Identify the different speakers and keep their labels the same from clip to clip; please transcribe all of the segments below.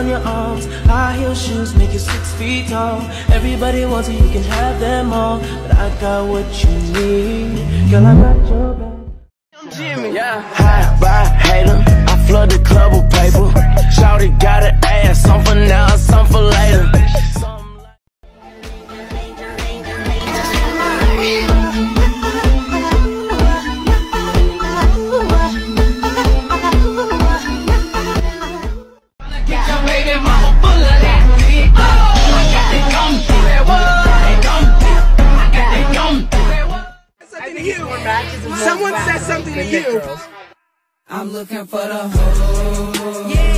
Speaker 1: on your arms. High heel shoes make you six feet tall. Everybody wants it, you can have them all. But I got what you need. Girl, I got your back.
Speaker 2: I'm Jimmy. Yeah. High by hater. I flood the club with paper. Shawty got an ass. Some for now, some for later.
Speaker 3: Someone said something to you.
Speaker 4: I'm looking for the hoe.
Speaker 5: Yeah,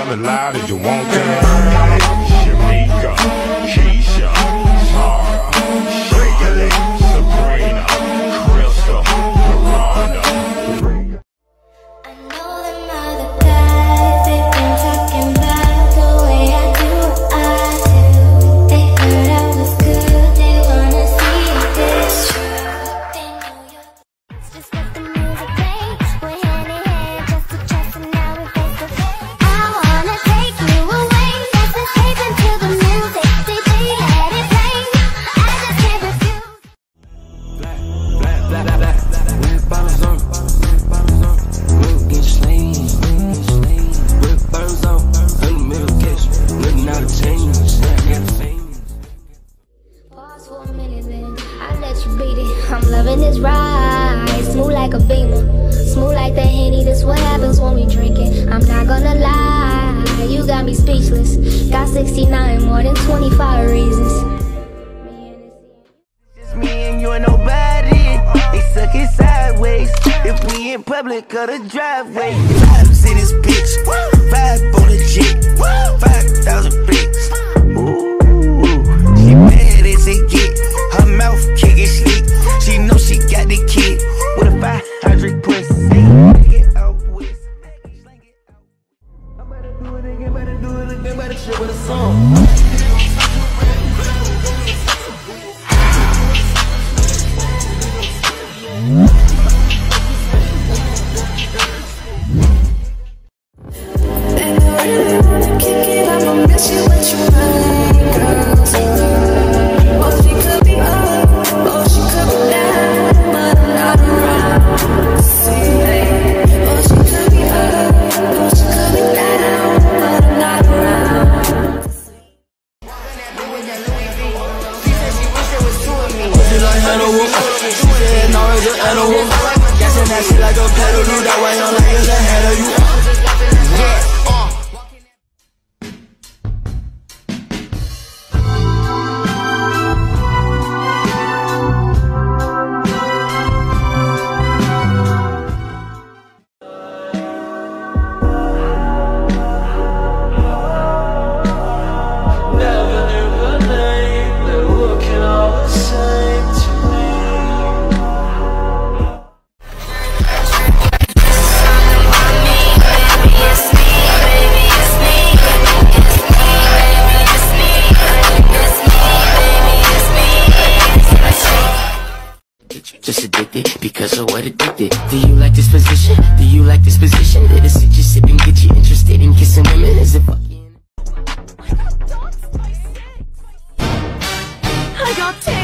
Speaker 6: yell as loud as you want to.
Speaker 2: Looking out of change.
Speaker 7: Pause for a minute, then I let you beat it. I'm loving this ride, smooth like a beamer, smooth like the henny. This what happens when we drink it. I'm not gonna lie, you got me speechless. Got 69, more than 25 reasons.
Speaker 2: Just me and you and nobody. They suck it sideways. If we in public or the driveway. Vibes in this bitch. Vibe on the jet. 5,000
Speaker 1: Never
Speaker 2: Cause I'm what addicted Do you like this position? Do you like this position? Did it sit just sitting, get you interested in kissing women? Is it fucking
Speaker 5: I got 10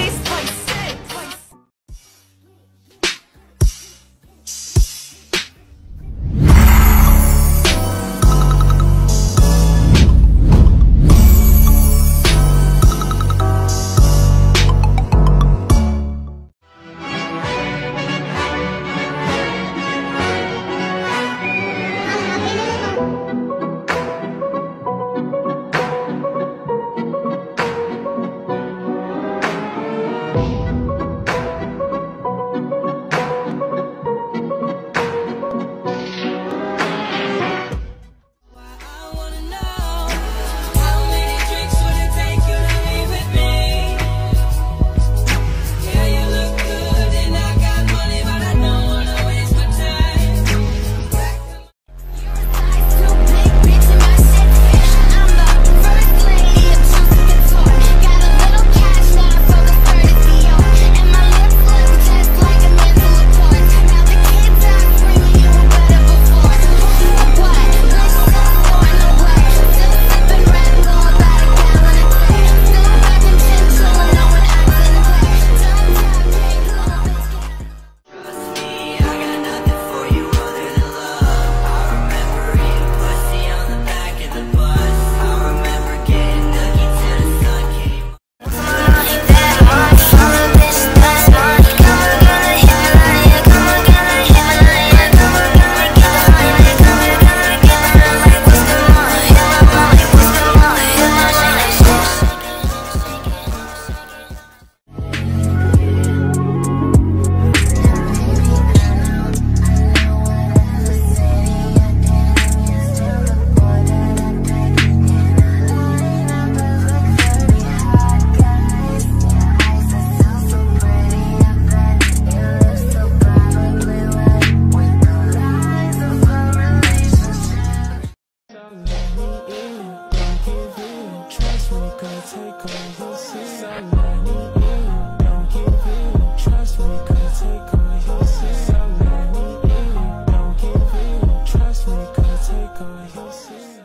Speaker 1: Cause you'll see. So let in, don't give in. Trust me, cause take all you'll see. So let in, don't give in. Trust me, cause take all you'll see.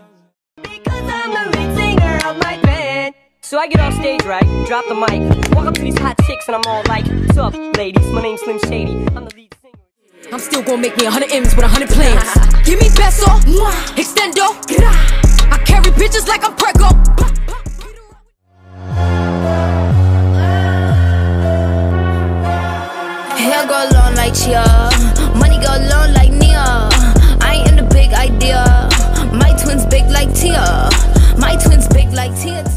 Speaker 8: Because I'm the lead singer of my band. So I get off stage, right? Drop the mic. Walk up to these hot chicks and I'm all like, What's up, ladies? My name's Slim Shady. I'm the lead singer.
Speaker 9: I'm still gonna make me a hundred M's with a hundred plans. Give me peso, extendo. I carry bitches like I'm Prego.
Speaker 10: Hair go long like Chia, money go long like Nia. I ain't in the big idea. My twins big like Tia. My twins big like Tia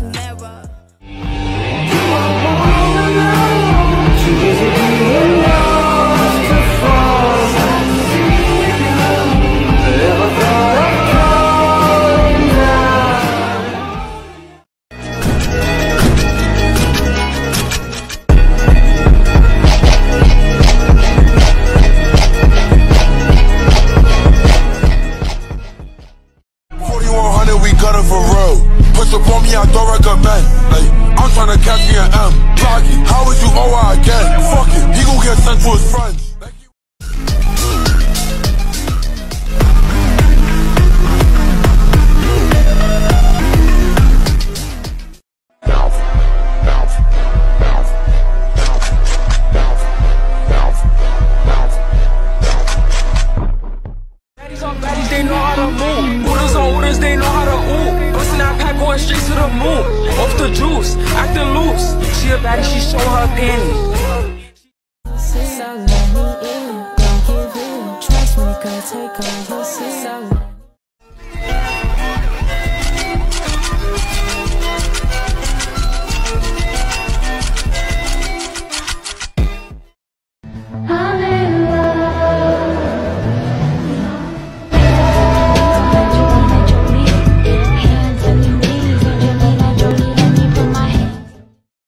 Speaker 1: the. Off the juice, acting loose. She a baddie, she show her panties.